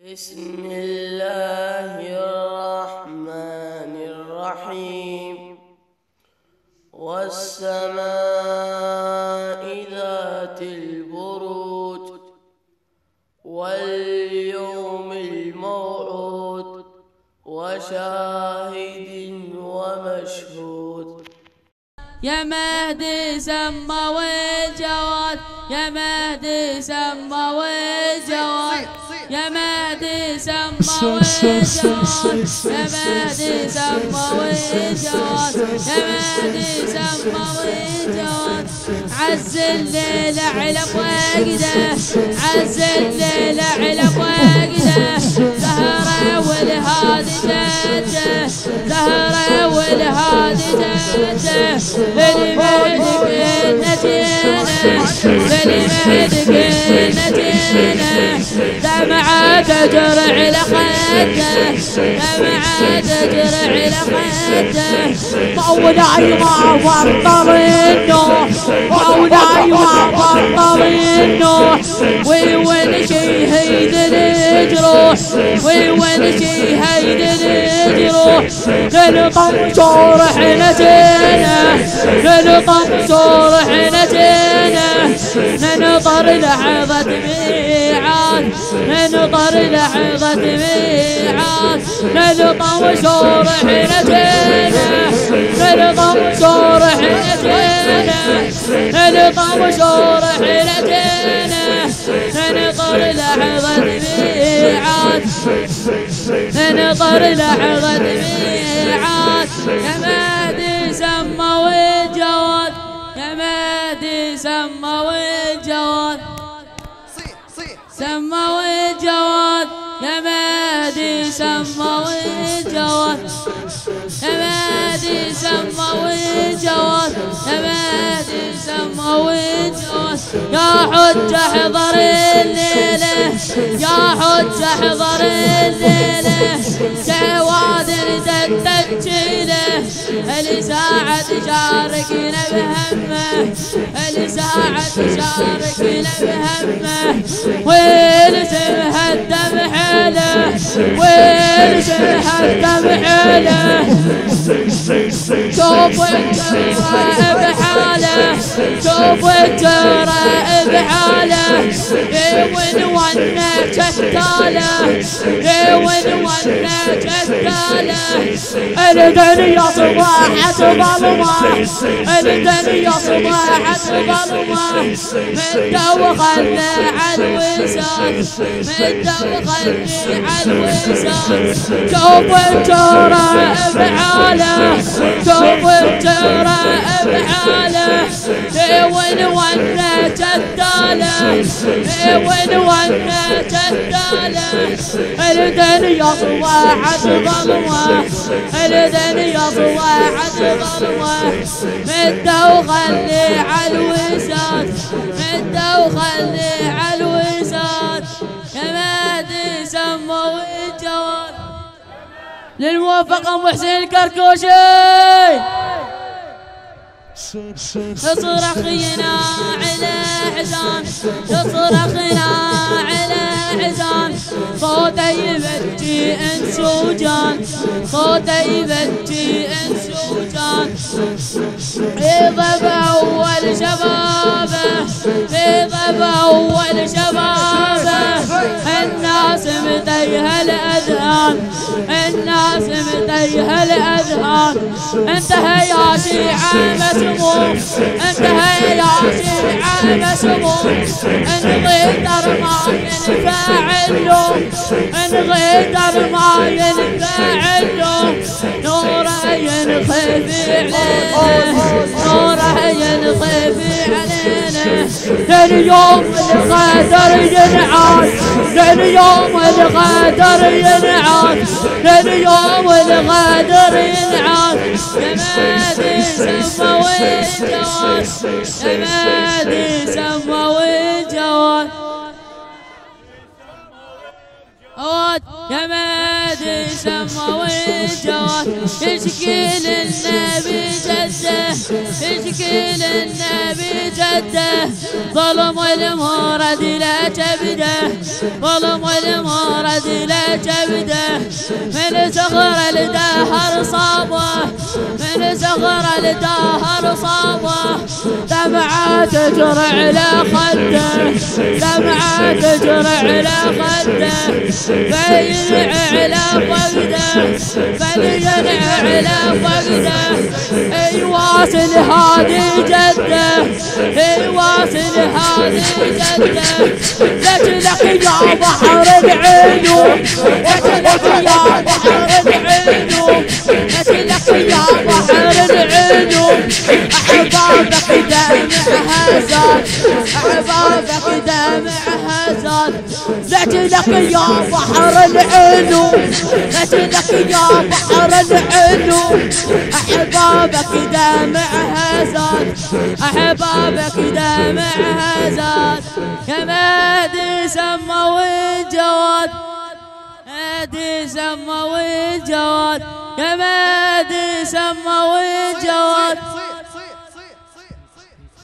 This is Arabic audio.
بسم الله الرحمن الرحيم والسماء ذات البروج واليوم الموعود وشاهد ومشهود يا مهدي سما والجواد يا مهدي سما والجواد يا مهدي سما والجواد يا مهدي سما والجواد يا مهدي سما والجواد عز الليل على وقده عز الليل على وقده زهرة والهادي جده زهرة والهادي جده للمهدك نجينا دمعة تجر على خده دمعة تجر على خده مولاي ما بطل النوح مولاي ما بطل النوح وين شهيد الجروح وين شهيد الجروح للقنصور إحنا جينا للقنصور إحنا جينا ننطر لحظة ميعاد. ننطر لحظة ميعاد. للقنصور إحنا جينا للقنصور إحنا جينا للقنصور إحنا جينا ننطر لحظة ميعاد. ننطر لحظة ميعاد. والجواد يا مهدي سما والجواد سما والجواد. يا مهدي سما والجواد. يا مهدي سما والجواد. يا مهدي سما والجواد. يا حج أحضر الليلة. يا حج أحضر الليلة. جواد تتجيله الساعة شاركنا بهمة. الساعة شاركنا بهمة. وين سمها الدم حاله وين سمها الدم حاله شوف الجرى بحاله شوف الجرى بحاله وين ونا شتاله وين ونا شتاله الدنيا صباحة ظلمة الدنيا صباحة ظلمة من دوخلنا على الوسال من دوخلني على الوسال شوف الجرى بحاله شوف الجرى بحاله وين ونا جداله وين ونا جداله الدنيا صباحة ظلمة الدنيا صباحة ظلمة مدة وخلي على الوساد مدة وخلي على للموفق أم حسين الكركوشي؟ صرخينا على حزان صرخنا على حزان صوتي يبكي أنس وجان صوتي يبكي أنس وجان. يضب أول شبابه متيها الاذهان الناس متيها الاذهان انتهى يا شيعة مسموم انتهى يا شيعة مسموم ان غيتر ما ينفع اللوم ان غيتر ما ينفع اللوم نوره ينخفي علينا نوره ينخفي علينا لليوم القدر ينعاد لليوم القدر ينعاد لليوم القدر ينعاد يا مهدي سما والجواد يا مهدي سما والجواد عود يا مهدي سما والجواد يشكي للنبي جدة. يشكي للنبي جدة. ظلم المراد لا تبده ظلم المراد جبده من صغر الدهر صابه. صغر الدهر صابه دمعة تجري على خده دمعة تجري على خده فينع على فقده فلينع على فقده اي واصل هذه جدة. اي واصل هذه جده لك يا بحر العيون لك يا بحر العيون العيون احبابك دمعها زاد احبابك دمعها زاد لك يا بحر العيون لك يا بحر العيون احبابك دمعها زاد احبابك دمعها زاد يا مهدي سموا الجواد مهدي سموا الجواد يا مهدي سموا الجواد